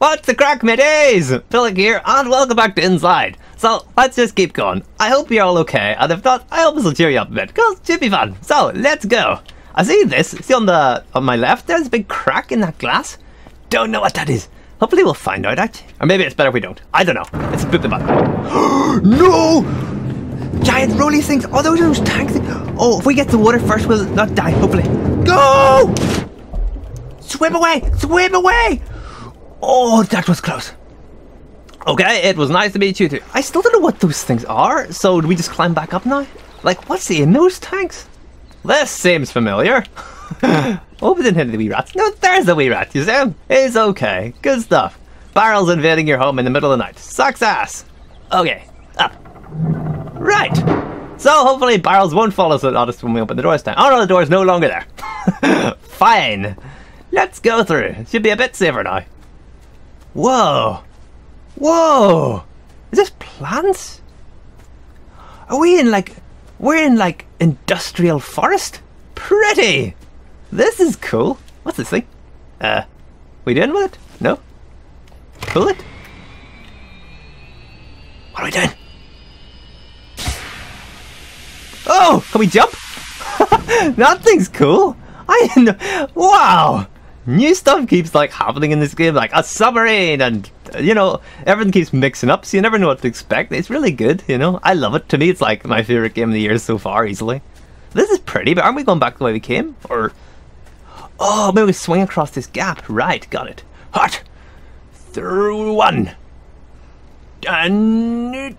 What's the crack, mateys? Philip here, and welcome back to Inside. So, let's just keep going. I hope you're all okay, and if not, I hope this will cheer you up a bit, because it should be fun. So, let's go. I see this, see on the on my left, there's a big crack in that glass. Don't know what that is. Hopefully we'll find out, actually. Or maybe it's better if we don't. I don't know. Let's boot the button. no! Giant rolly things! Oh, those are those tank things. Oh, if we get the water first, we'll not die, hopefully. Go! Swim away! Swim away! Oh, that was close. Okay, it was nice to meet you too. I still don't know what those things are, so do we just climb back up now? Like, what's in those tanks? This seems familiar. oh, we didn't hit the wee rats. No, there's the wee rat, you see him? It's okay. Good stuff. Barrels invading your home in the middle of the night. Sucks ass. Okay, up. Right. So hopefully barrels won't follow us at honest when we open the doors down. Oh no, the door's no longer there. Fine. Let's go through. Should be a bit safer now. Whoa! Whoa! Is this plants? Are we in like. We're in like industrial forest? Pretty! This is cool. What's this thing? Uh, we done with it? No? Pull it? What are we doing? Oh! Can we jump? that thing's cool! I know. Wow! New stuff keeps like happening in this game, like a submarine, and uh, you know everything keeps mixing up, so you never know what to expect. It's really good, you know. I love it. To me, it's like my favorite game of the year so far, easily. This is pretty, but aren't we going back the way we came? Or oh, maybe we swing across this gap. Right, got it. Hot through one and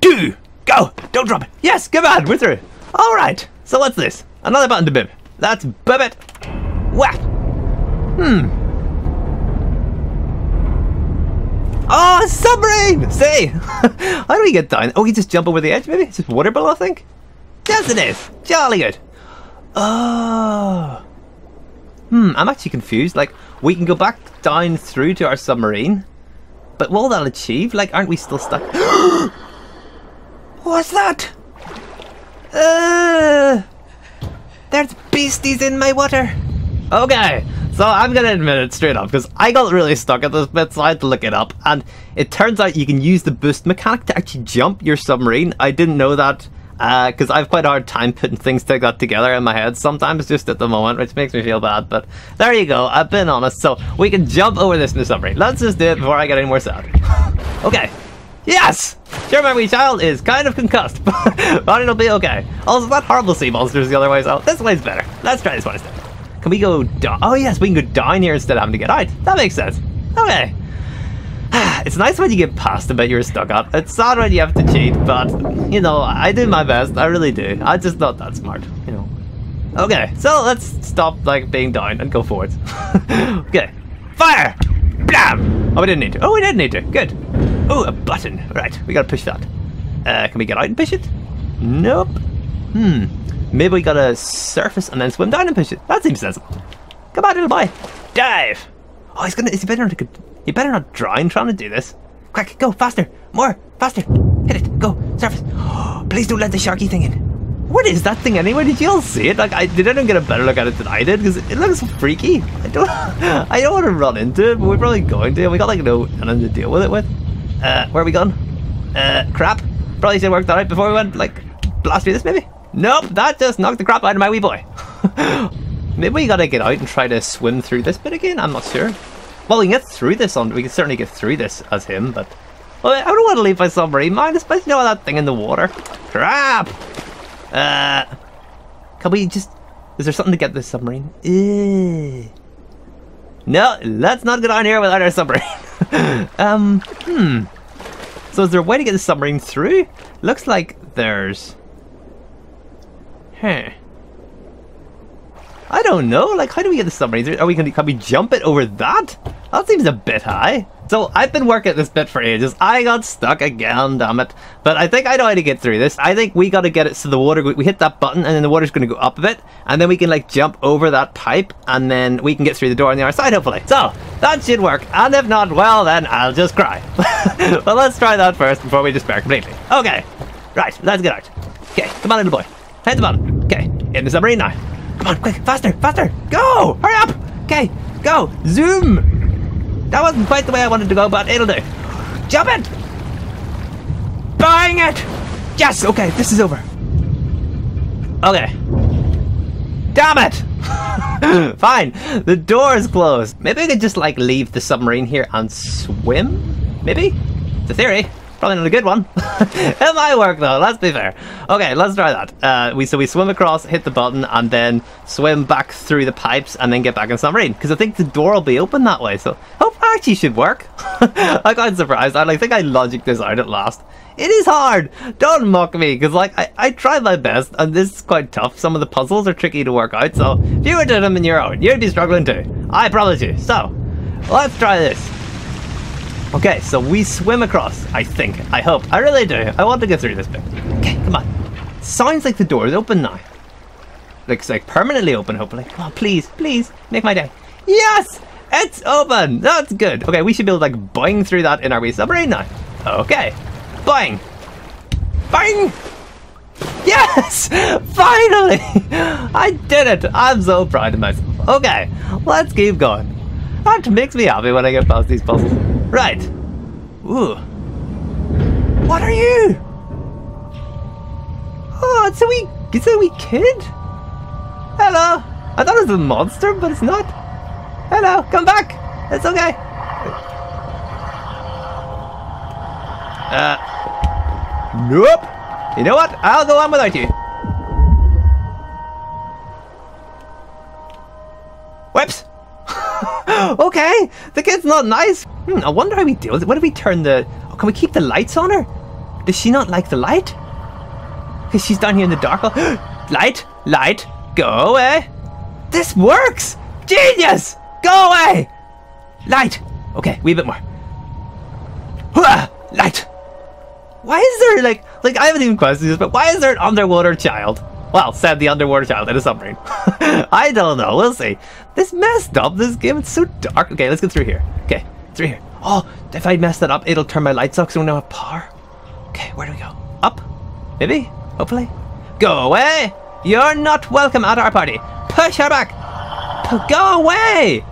two. Go! Don't drop it. Yes, come on, we're through. All right. So what's this? Another button to bib. That's bib it. Whack. Hmm. Oh, submarine! See? How do we get down? Oh, we just jump over the edge, maybe? It's just water below, I think? Yes, it is! Jolly good! Oh. Hmm, I'm actually confused. Like, we can go back down through to our submarine, but will that achieve? Like, aren't we still stuck? What's that? Uh, there's beasties in my water. Okay, so I'm gonna admit it straight up because I got really stuck at this bit, so I had to look it up. And it turns out you can use the boost mechanic to actually jump your submarine. I didn't know that because uh, I have quite a hard time putting things like that together in my head sometimes, just at the moment, which makes me feel bad. But there you go, I've been honest. So we can jump over this in the submarine. Let's just do it before I get any more sad. okay. Yes! Sure, my wee child is kind of concussed, but it'll be okay. Also, that horrible sea monsters the other way, so this way's better. Let's try this one instead. Can we go? Oh yes, we can go down here instead of having to get out. That makes sense. Okay. It's nice when you get past the you're stuck at. It's sad when you have to cheat, but, you know, I do my best. I really do. I just not that smart, you know. Okay, so let's stop, like, being down and go forwards. okay. Fire! Blam! Oh, we didn't need to. Oh, we didn't need to. Good. Oh, a button. Right, we gotta push that. Uh, can we get out and push it? Nope. Hmm. Maybe we gotta surface and then swim down and push it. That seems sensible. Come on, little boy. Dive. Oh, he's gonna. Is he better not? You better not drown trying to do this. Quick, go faster, more, faster. Hit it. Go surface. Oh, please don't let the sharky thing in. What is that thing anyway? Did you all see it? Like, I did anyone get a better look at it than I did? Because it looks freaky. I don't. I don't want to run into it, but we're probably going to. And We got like no nothing to deal with it with. Uh, where are we going? Uh, crap. Probably should work that out before we went like blast through this maybe. Nope, that just knocked the crap out of my wee boy. Maybe we gotta get out and try to swim through this bit again, I'm not sure. Well, we can get through this on, we can certainly get through this as him, but... Well, I don't want to leave my submarine, mind, especially know that thing in the water. Crap! Uh... Can we just... Is there something to get this submarine? Ew. No, let's not get on here without our submarine. um, hmm. So is there a way to get the submarine through? Looks like there's... Huh. I don't know. Like, how do we get the submarines? Are we to can we jump it over that? That seems a bit high. So I've been working at this bit for ages. I got stuck again, damn it. But I think I know how to get through this. I think we got to get it so the water, we hit that button and then the water's going to go up a bit. And then we can like jump over that pipe and then we can get through the door on the other side, hopefully. So that should work. And if not, well, then I'll just cry. but let's try that first before we despair completely. Okay. Right, let's get out. Okay, come on, little boy. Hit the button. Okay, in the submarine now. Come on, quick, faster, faster. Go! Hurry up! Okay, go. Zoom. That wasn't quite the way I wanted to go, but it'll do. Jump it! Buying it! Yes, okay, this is over. Okay. Damn it! Fine, the door is closed. Maybe I could just like leave the submarine here and swim? Maybe? It's a theory. Probably not a good one. it might work though, let's be fair. Okay, let's try that. Uh, we So we swim across, hit the button, and then swim back through the pipes and then get back in submarine. Because I think the door will be open that way, so hope actually should work. I'm quite surprised. I like, think I logic this out at last. It is hard! Don't mock me, because like, I, I tried my best, and this is quite tough. Some of the puzzles are tricky to work out, so if you were doing them in your own, you'd be struggling too. I promise you. So, let's try this. Okay, so we swim across, I think. I hope. I really do. I want to get through this bit. Okay, come on. Sounds like the door is open now. Looks like permanently open, hopefully. Come on, please, please, make my day. Yes! It's open! That's good. Okay, we should be able to like boing through that in our wee submarine now. Okay. Bang! Bang! Yes! Finally! I did it! I'm so proud of myself. Okay, let's keep going. That makes me happy when I get past these puzzles. Right. Ooh. What are you? Oh, it's a wee, it's a wee kid? Hello. I thought it was a monster, but it's not. Hello, come back. It's okay. Uh, Nope. You know what? I'll go on without you. Whoops. okay, the kid's not nice. Hmm, I wonder how we deal with it. What if we turn the... Oh, can we keep the lights on her? Does she not like the light? Because she's down here in the dark. light, light, go away. This works. Genius. Go away. Light. Okay, wee bit more. Light. Why is there like like I haven't even questioned this, but why is there an underwater child? Well, said the underwater child in a submarine. I don't know. We'll see. This messed up. This game. It's so dark. Okay, let's get through here. Okay, through here. Oh, if I mess that up, it'll turn my lights off, so we don't have power. Okay, where do we go? Up? Maybe? Hopefully. Go away! You're not welcome at our party. Push her back. P go away!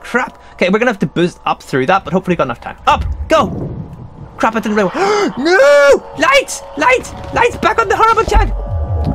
Crap. Okay, we're gonna have to boost up through that, but hopefully got enough time. Up! Go! Crap, I didn't realize. no! Lights! Lights! Lights! Back on the horrible chat!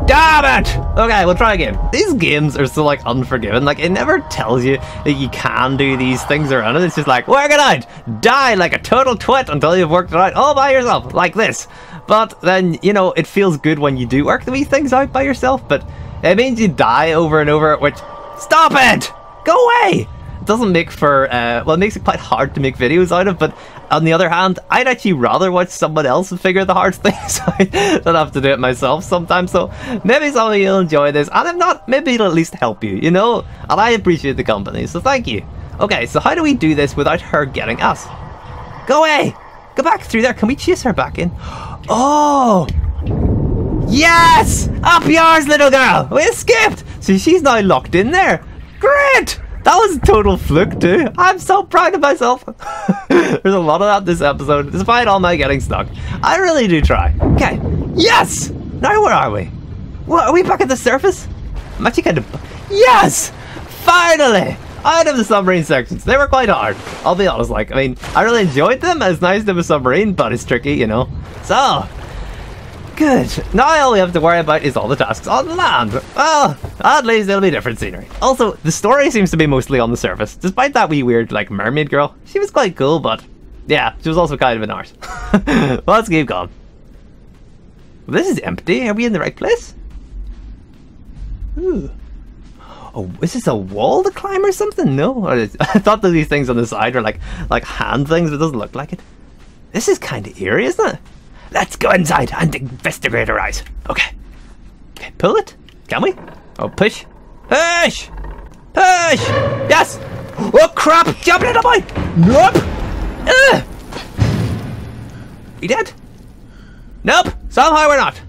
Damn it! Okay, we'll try again. These games are so like unforgiving. Like it never tells you that you can do these things around it. It's just like work it out, die like a total twit until you've worked it out all by yourself, like this. But then you know it feels good when you do work the these things out by yourself. But it means you die over and over. Which stop it! Go away! It doesn't make for uh, well, it makes it quite hard to make videos out of. But on the other hand, I'd actually rather watch someone else figure the hard things out than have to do it myself sometimes. So maybe some of you'll enjoy this, and if not, maybe it'll at least help you. You know, and I appreciate the company, so thank you. Okay, so how do we do this without her getting us? Go away! Go back through there. Can we chase her back in? Oh! Yes! Up yours, little girl! We escaped! So she's now locked in there. Great! That was a total fluke too. I'm so proud of myself. There's a lot of that this episode, despite all my getting stuck. I really do try. Okay. Yes! Now where are we? What, are we back at the surface? I'm actually kind of... Yes! Finally! Out of the submarine sections. They were quite hard. I'll be honest, like, I mean, I really enjoyed them. It's nice to have a submarine, but it's tricky, you know. So, Good. Now all we have to worry about is all the tasks on land. Well, at least it'll be different scenery. Also, the story seems to be mostly on the surface. Despite that wee weird, like, mermaid girl. She was quite cool, but... Yeah, she was also kind of an arse. Let's keep going. This is empty. Are we in the right place? Ooh. Oh, is this a wall to climb or something? No, I thought that these things on the side are like like hand things, but it doesn't look like it. This is kind of eerie, isn't it? Let's go inside and eyes. Okay. Okay, pull it. Can we? Oh, push. Push! Push! Yes! Oh, crap! Jump in the boy! Nope! Ugh! We dead? Nope! Somehow we're not.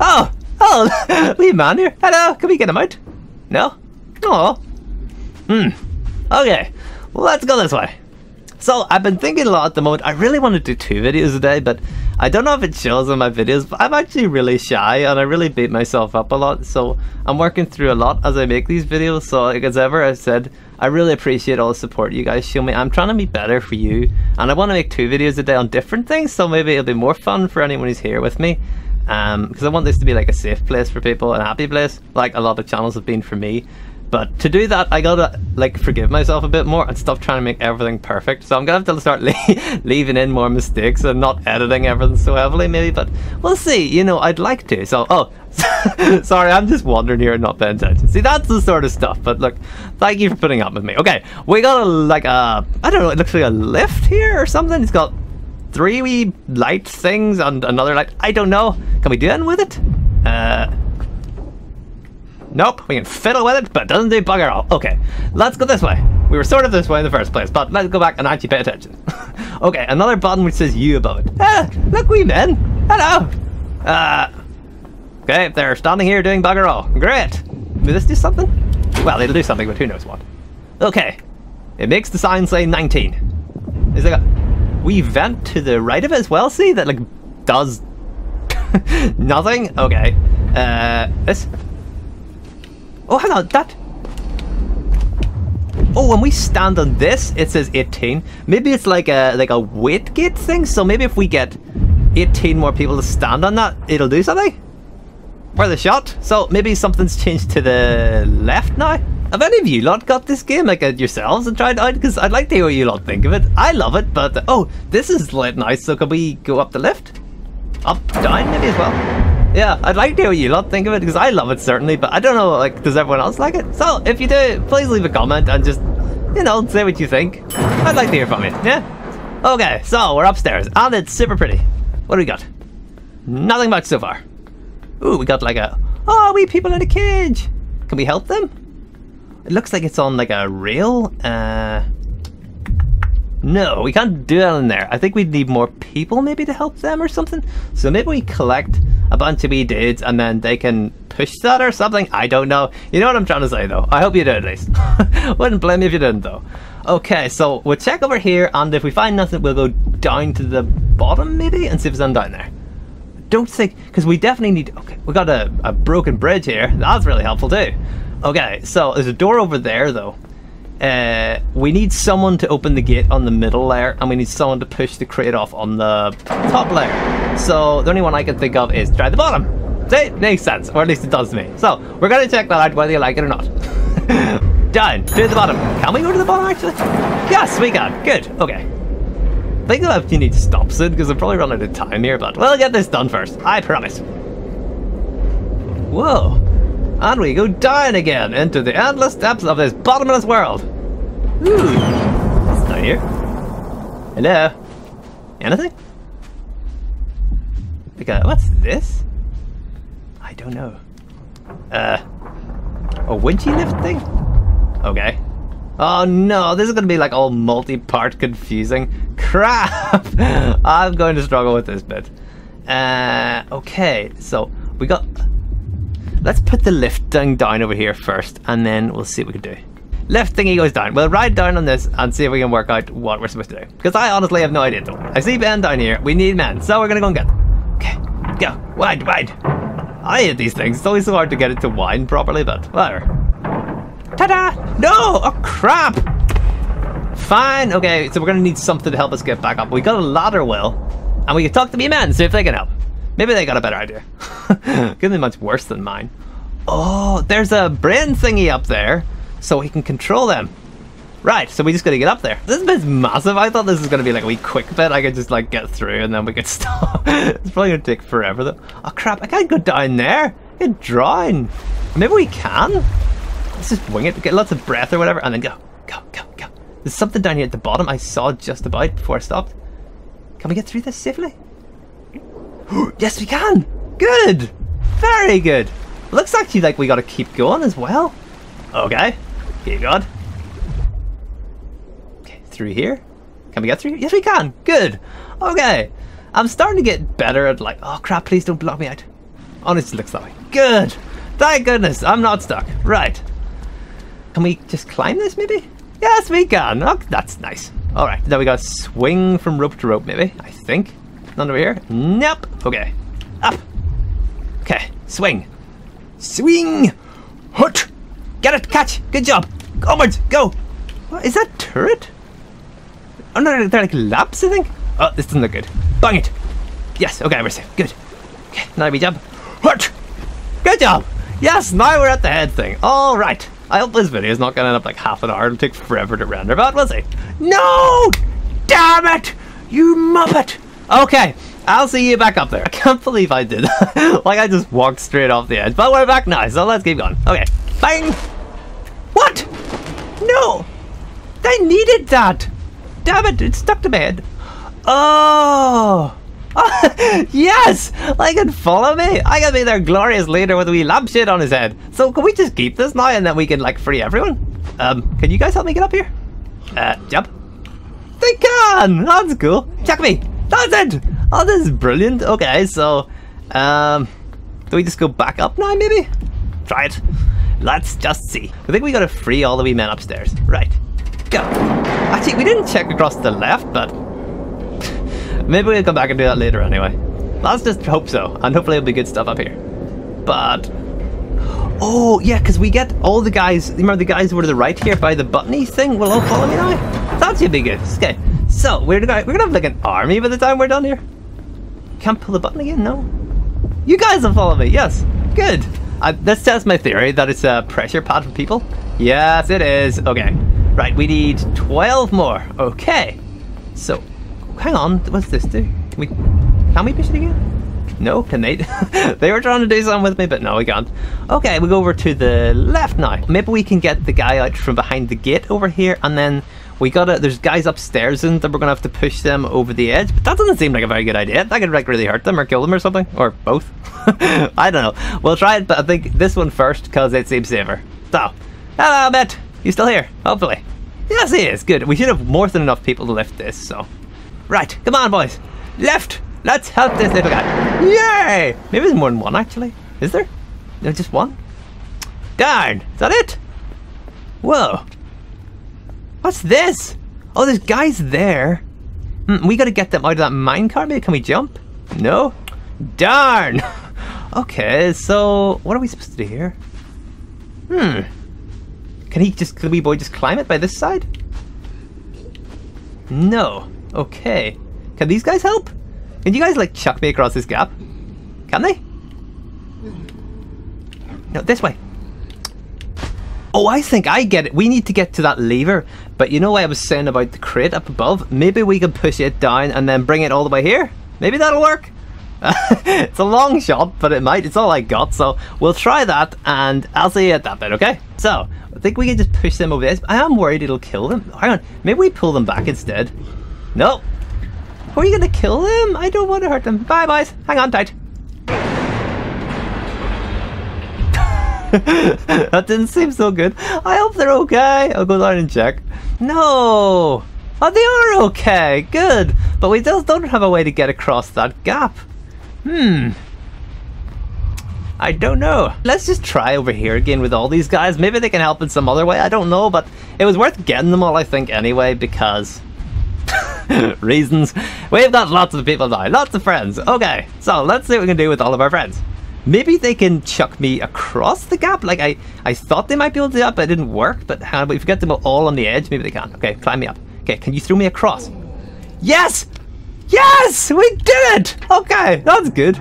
Oh! Oh! Wee man here. Hello! Can we get him out? No? Oh. Hmm. Okay. Let's go this way. So I've been thinking a lot at the moment. I really want to do two videos a day, but I don't know if it shows in my videos. But I'm actually really shy and I really beat myself up a lot. So I'm working through a lot as I make these videos. So like as ever I said, I really appreciate all the support you guys show me. I'm trying to be better for you, and I want to make two videos a day on different things. So maybe it'll be more fun for anyone who's here with me. Because um, I want this to be like a safe place for people, a happy place, like a lot of channels have been for me. But to do that, I gotta like forgive myself a bit more and stop trying to make everything perfect. So I'm gonna have to start le leaving in more mistakes and not editing everything so heavily, maybe. But we'll see. You know, I'd like to. So, oh, sorry, I'm just wandering here and not paying attention. See, that's the sort of stuff. But look, thank you for putting up with me. Okay, we got a like a I don't know. It looks like a lift here or something. It's got three wee light things and another light. I don't know. Can we do anything with it? Uh. Nope, we can fiddle with it, but it doesn't do bugger all. Okay, let's go this way. We were sort of this way in the first place, but let's go back and actually pay attention. okay, another button which says you above it. Ah, look, we men. Hello. Uh, okay, if they're standing here doing bugger all. Great. Will this do something? Well, it'll do something, but who knows what. Okay, it makes the sign say 19. Is a wee vent to the right of it as well? See, that like does nothing? Okay. Uh, this Oh, hang on, that... Oh, when we stand on this, it says 18. Maybe it's like a like a weight gate thing, so maybe if we get 18 more people to stand on that, it'll do something? For the shot? So maybe something's changed to the left now? Have any of you lot got this game like uh, yourselves and tried it out? Because I'd like to hear what you lot think of it. I love it, but... Uh, oh, this is lit nice, so can we go up the lift? Up, down maybe as well? Yeah, I'd like to hear what you lot think of it because I love it certainly, but I don't know, like, does everyone else like it? So, if you do, please leave a comment and just, you know, say what you think. I'd like to hear from you, yeah? Okay, so we're upstairs and it's super pretty. What do we got? Nothing much so far. Ooh, we got like a, oh, we people in a cage. Can we help them? It looks like it's on like a rail. Uh, no, we can't do that in there. I think we'd need more people maybe to help them or something. So maybe we collect a bunch of wee dudes and then they can push that or something. I don't know. You know what I'm trying to say though. I hope you did at least. Wouldn't blame you if you didn't though. Okay, so we'll check over here and if we find nothing we'll go down to the bottom maybe and see if there's anything down there. Don't think, because we definitely need, okay, we got a, a broken bridge here. That's really helpful too. Okay, so there's a door over there though. Uh, we need someone to open the gate on the middle layer, and we need someone to push the crate off on the top layer. So the only one I can think of is try the bottom. See? Makes sense, or at least it does to me. So we're gonna check that out whether you like it or not. Done. to the bottom. Can we go to the bottom actually? Yes, we can. Good. Okay. I think I'll have need to stop soon because I'm probably running out of time here, but we'll get this done first. I promise. Whoa. And we go down again into the endless depths of this bottomless world. Ooh, what's down here? Hello? Anything? Like what's this? I don't know. Uh, a winchy lift thing? Okay. Oh no, this is gonna be like all multi-part confusing. Crap! I'm going to struggle with this bit. Uh, okay, so we got Let's put the lift thing down over here first, and then we'll see what we can do. Lift thingy goes down. We'll ride down on this and see if we can work out what we're supposed to do. Because I honestly have no idea though. I see Ben down here. We need men, so we're gonna go and get them. Okay, go. Wide, wide. I hate these things. It's always so hard to get it to wind properly, but whatever. Ta-da! No! Oh, crap! Fine. Okay, so we're gonna need something to help us get back up. We got a ladder, Will, and we can talk to the men, see if they can help. Maybe they got a better idea. Couldn't be much worse than mine. Oh, there's a brain thingy up there, so we can control them. Right, so we just gotta get up there. This bit's massive. I thought this was gonna be like a wee quick bit. I could just like get through and then we could stop. it's probably gonna take forever though. Oh crap, I can't go down there. I can drown. Maybe we can? Let's just wing it, get lots of breath or whatever, and then go, go, go, go. There's something down here at the bottom I saw just about before I stopped. Can we get through this safely? yes, we can! Good! Very good! Looks actually like we gotta keep going as well. Okay, keep going. Okay, through here? Can we get through? Here? Yes, we can! Good! Okay, I'm starting to get better at like, oh crap, please don't block me out. Honestly, looks way. Good! Thank goodness, I'm not stuck. Right. Can we just climb this maybe? Yes, we can. Oh, that's nice. Alright, now we gotta swing from rope to rope, maybe. I think. None over here? Nope. Okay. Up. Okay. Swing. Swing! Hut! Get it! Catch! Good job! Onwards! Go! What, is that turret? Oh no, they're like laps, I think? Oh, this doesn't look good. Bang it! Yes, okay, we're safe. Good. Okay, now we jump. Hut! Good job! Yes, now we're at the head thing. Alright. I hope this video is not going to end up like half an hour. It'll take forever to render, but we'll see. No! Damn it! You muppet! Okay, I'll see you back up there. I can't believe I did like I just walked straight off the edge, but we're back now, so let's keep going. Okay, bang! What? No! They needed that! Damn it, it stuck to my head. Oh! yes! Like can follow me! I can be their glorious leader with a wee lampshade on his head. So can we just keep this now and then we can like free everyone? Um, can you guys help me get up here? Uh, jump. They can! That's cool. Check me! That's it! Oh, this is brilliant. Okay, so, um, do we just go back up now, maybe? Try it. Let's just see. I think we gotta free all the wee men upstairs. Right. Go. Actually, we didn't check across the left, but maybe we'll come back and do that later anyway. Let's just hope so, and hopefully it'll be good stuff up here. But, oh, yeah, because we get all the guys, remember the guys who were to the right here by the buttony thing will all follow me now? That should be good. Okay, so we're gonna, we're gonna have like an army by the time we're done here. Can't pull the button again? No. You guys will follow me, yes. Good. This tests my theory that it's a pressure pad for people. Yes, it is. Okay. Right, we need 12 more. Okay. So, hang on. What's this do? Can we, can we push it again? No, can they? they were trying to do something with me, but no, we can't. Okay, we go over to the left now. Maybe we can get the guy out from behind the gate over here, and then we gotta, there's guys upstairs and that we're gonna have to push them over the edge, but that doesn't seem like a very good idea. That could like really hurt them or kill them or something, or both. I don't know. We'll try it, but I think this one first because it seems safer. So, hello, Matt. You still here? Hopefully. Yes, he is. Good. We should have more than enough people to lift this, so. Right, come on, boys. Left. Let's help this little guy. Yay! Maybe there's more than one, actually. Is there? No, just one? Darn. Is that it? Whoa. What's this? Oh, there's guys there. Hmm, we gotta get them out of that minecart. Maybe can we jump? No? Darn! okay, so what are we supposed to do here? Hmm. Can he just, can the wee boy just climb it by this side? No. Okay. Can these guys help? Can you guys like chuck me across this gap? Can they? No, this way. Oh, I think I get it. We need to get to that lever. But you know what I was saying about the crate up above? Maybe we can push it down and then bring it all the way here. Maybe that'll work. it's a long shot, but it might. It's all I got. So we'll try that and I'll see you at that bit, okay? So I think we can just push them over this. I am worried it'll kill them. Hang on. Maybe we pull them back instead. Nope. Are you going to kill them? I don't want to hurt them. Bye, boys. Hang on tight. that didn't seem so good. I hope they're okay. I'll go down and check. No! Oh, they are okay. Good. But we just don't have a way to get across that gap. Hmm. I don't know. Let's just try over here again with all these guys. Maybe they can help in some other way. I don't know, but it was worth getting them all, I think, anyway, because... reasons. We've got lots of people now. Lots of friends. Okay, so let's see what we can do with all of our friends. Maybe they can chuck me across the gap. Like I, I thought they might be able to do that, but it didn't work. But, but if you get them all on the edge, maybe they can. Okay, climb me up. Okay, can you throw me across? Yes! Yes! We did it! Okay, that's good.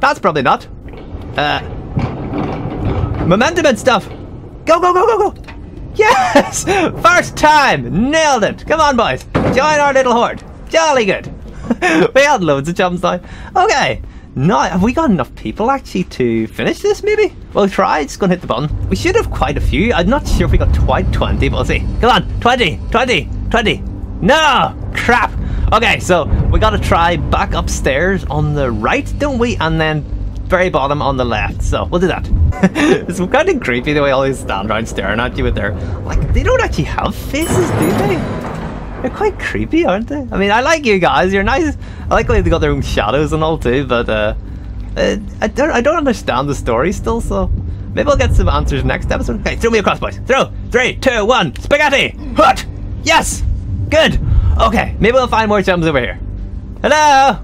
That's probably not. Uh, momentum and stuff. Go, go, go, go, go. Yes! First time! Nailed it! Come on, boys. Join our little horde. Jolly good. we had loads of jumps now. Okay. No, have we got enough people actually to finish this maybe? We'll try, it's gonna hit the button. We should have quite a few. I'm not sure if we got quite 20, but we'll see. Come on, 20, 20, 20. No! Crap! Okay, so we gotta try back upstairs on the right, don't we? And then very bottom on the left. So we'll do that. it's kind of creepy the way all these stand around staring at you with their like they don't actually have faces, do they? They're quite creepy, aren't they? I mean, I like you guys. You're nice. I like the way they got their own shadows and all too. But uh, uh, I don't. I don't understand the story still. So maybe I'll get some answers next episode. Okay, throw me across, boys. Throw. Three, two, one. Spaghetti. Hut. Yes. Good. Okay, maybe we'll find more gems over here. Hello?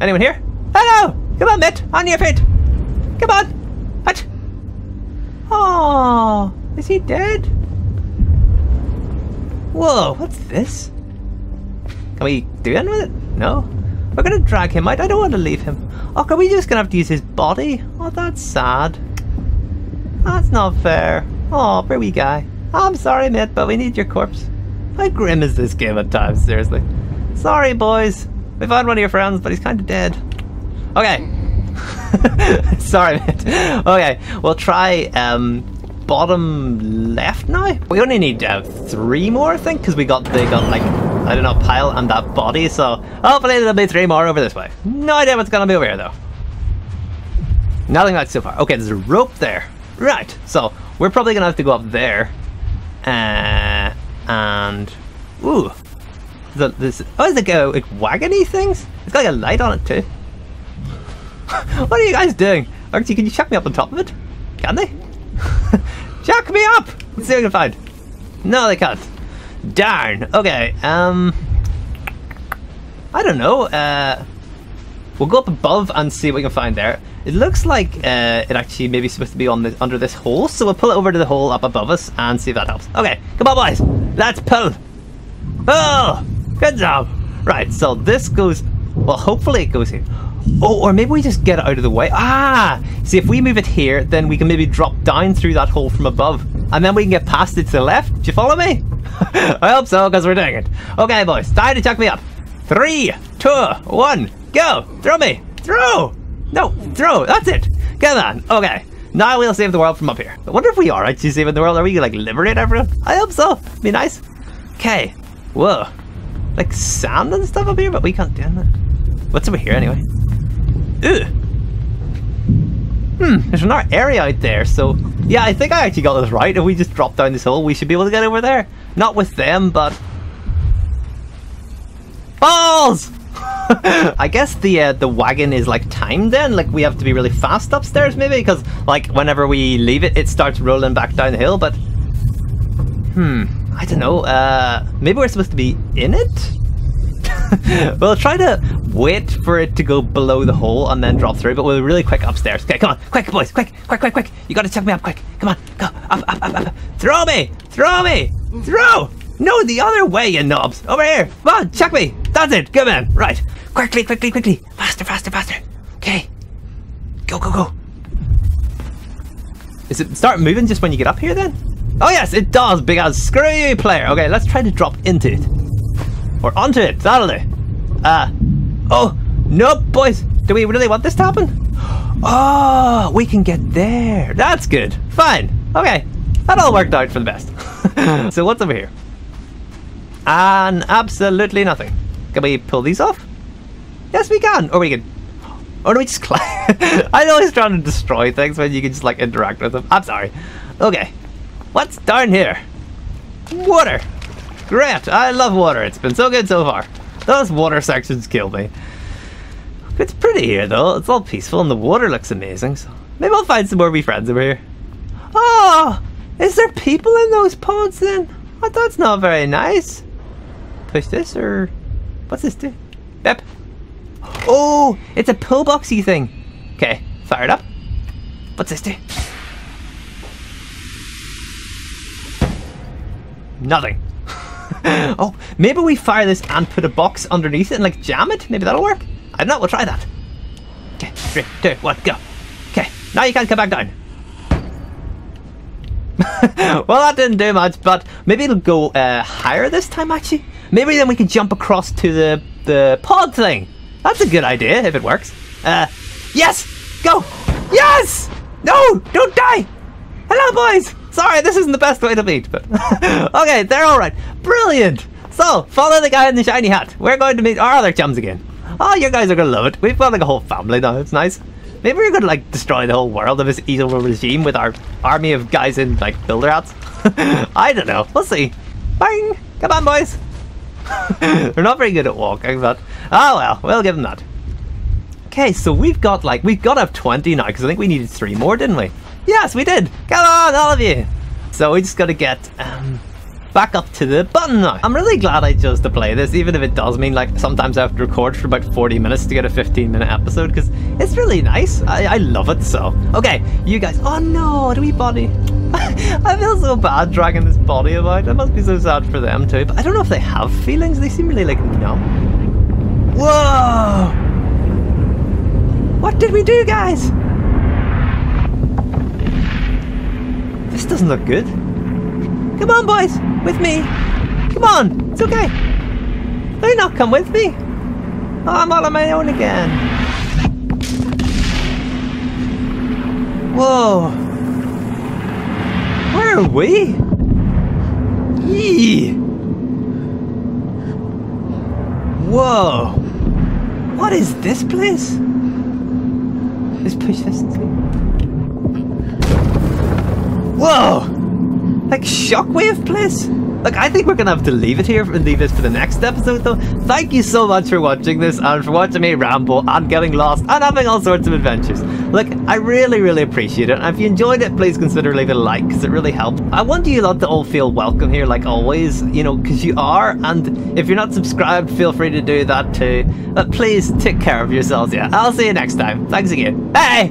Anyone here? Hello! Come on, Mitt. On your feet. Come on. What? Oh, is he dead? Whoa, what's this? Can we do anything with it? No? We're gonna drag him out. I don't want to leave him. Oh, are we just gonna have to use his body? Oh, that's sad. That's not fair. Oh, poor wee guy. I'm sorry, mate, but we need your corpse. How grim is this game at times, seriously? Sorry, boys. We found one of your friends, but he's kind of dead. Okay. sorry, mate. Okay, we'll try um, bottom left now. We only need uh, three more, I think, because we got they got like I don't know pile on that body. So hopefully there'll be three more over this way. No idea what's gonna be over here though. Nothing like so far. Okay, there's a rope there. Right. So we're probably gonna have to go up there. Uh, and ooh, the, this oh, is it go like wagony things? It's got like a light on it too. what are you guys doing? Archie, can you chuck me up on top of it? Can they? chuck me up! Let's see what we can find. No, they can't. Darn. Okay. Um. I don't know. Uh. We'll go up above and see what we can find there. It looks like uh, it actually maybe supposed to be on the, under this hole, so we'll pull it over to the hole up above us and see if that helps. Okay, come on boys, let's pull. Oh, good job. Right, so this goes, well hopefully it goes here. Oh, or maybe we just get it out of the way. Ah, see if we move it here, then we can maybe drop down through that hole from above. And then we can get past it to the left. Do you follow me? I hope so, because we're doing it. Okay, boys, time to chuck me up. Three, two, one, go. Throw me. Throw. No, throw. That's it. Come on. Okay. Now we'll save the world from up here. I wonder if we are actually saving the world. Are we like liberate everyone? I hope so. Be nice. Okay. Whoa. Like sand and stuff up here, but we can't do that. What's over here anyway? Ooh. Hmm, there's another area out there, so yeah, I think I actually got this right. If we just drop down this hole, we should be able to get over there. Not with them, but... Balls! I guess the uh, the wagon is like timed then, like we have to be really fast upstairs maybe, because like whenever we leave it, it starts rolling back down the hill, but... Hmm, I don't know, uh, maybe we're supposed to be in it? we'll try to wait for it to go below the hole and then drop through, but we're really quick upstairs. Okay, come on, quick boys, quick, quick, quick, quick. You gotta chuck me up quick. Come on, go, up, up, up, up. Throw me, throw me, throw. No, the other way, you knobs. Over here. Come on, chuck me. That's it. Good man. Right. Quickly, quickly, quickly. Faster, faster, faster. Okay. Go, go, go. Is it start moving just when you get up here then? Oh yes, it does, big ass screw you player. Okay, let's try to drop into it. Or onto it, do. Uh, oh, nope, boys. Do we really want this to happen? Oh, we can get there. That's good. Fine. Okay, that all worked out for the best. so what's over here? And absolutely nothing. Can we pull these off? Yes, we can. Or we can. Or do we just climb? I'm always trying to destroy things when you can just like interact with them. I'm sorry. Okay. What's down here? Water. Great. I love water. It's been so good so far. Those water sections kill me. It's pretty here though. It's all peaceful and the water looks amazing. So maybe I'll find some more wee friends over here. Oh, is there people in those pods then? That's not very nice. Push this or what's this do? Bep. Oh, it's a pillboxy thing. Okay, fire it up. What's this do? Nothing. oh, maybe we fire this and put a box underneath it and like jam it? Maybe that'll work? I don't know, we'll try that. Okay, three, two, one, go. Okay, now you can come back down. well, that didn't do much, but maybe it'll go uh, higher this time, actually. Maybe then we can jump across to the, the pod thing. That's a good idea, if it works. Uh, yes! Go! Yes! No! Don't die! Hello, boys! Sorry, this isn't the best way to meet, but... okay, they're alright. Brilliant! So, follow the guy in the shiny hat. We're going to meet our other chums again. Oh, you guys are gonna love it. We've got like a whole family now. It's nice. Maybe we're gonna like destroy the whole world of this evil regime with our army of guys in like builder hats. I don't know. We'll see. Bang! Come on, boys. They're not very good at walking, but oh well, we'll give them that. Okay, so we've got like we've got to have 20 now because I think we needed three more, didn't we? Yes, we did. Come on, all of you. So we just got to get um, back up to the button now. I'm really glad I chose to play this, even if it does mean like sometimes I have to record for about 40 minutes to get a 15 minute episode, because it's really nice. I, I love it so. Okay, you guys. Oh no, do we body? I feel so bad dragging this body about. It must be so sad for them too. But I don't know if they have feelings. They seem really like numb. Whoa! What did we do, guys? This doesn't look good. Come on, boys, with me. Come on, it's okay. They not come with me. I'm all on my own again. Whoa. Where are we? Yee. Whoa. What is this place? Let's push this. Whoa! Like shockwave place? Like I think we're gonna have to leave it here and leave it for the next episode though. Thank you so much for watching this and for watching me ramble and getting lost and having all sorts of adventures. Look, I really, really appreciate it. And if you enjoyed it, please consider leaving a like because it really helped. I want you lot to all feel welcome here like always, you know, because you are. And if you're not subscribed, feel free to do that too. But please take care of yourselves, yeah. I'll see you next time. Thanks again. Bye!